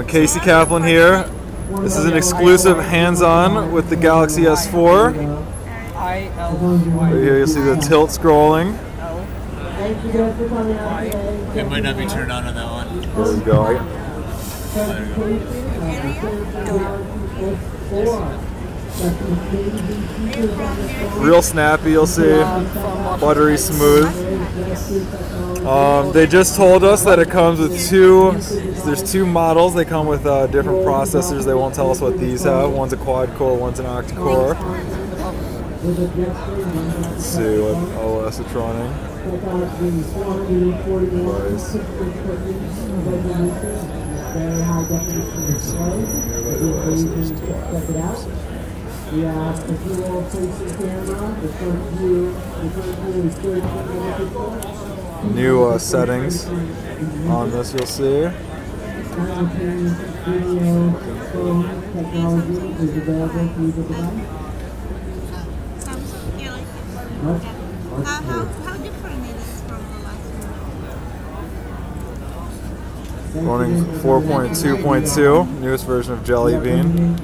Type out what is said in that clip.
everyone. Kasey Kaplan here. This is an exclusive hands-on with the Galaxy S4. Right here you'll see the tilt scrolling. L. Thank you guys for coming out today. It might not be turned on on that one. There we go. I- Real snappy, you'll see. Buttery smooth. Um, they just told us that it comes with two. There's two models. They come with uh, different processors. They won't tell us what these have. One's a quad core, one's an octa core. Let's see what OS it's running. Very high definition display. Check it out. We the camera. The front view, the front view is 30 megapixels. New uh, settings on this, you'll see. Simultaneous video phone technology is available through the device. Samsung Galaxy Much, How, much how, more. how different it is from the last one? Running 4.2.2, newest version of Jelly Bean.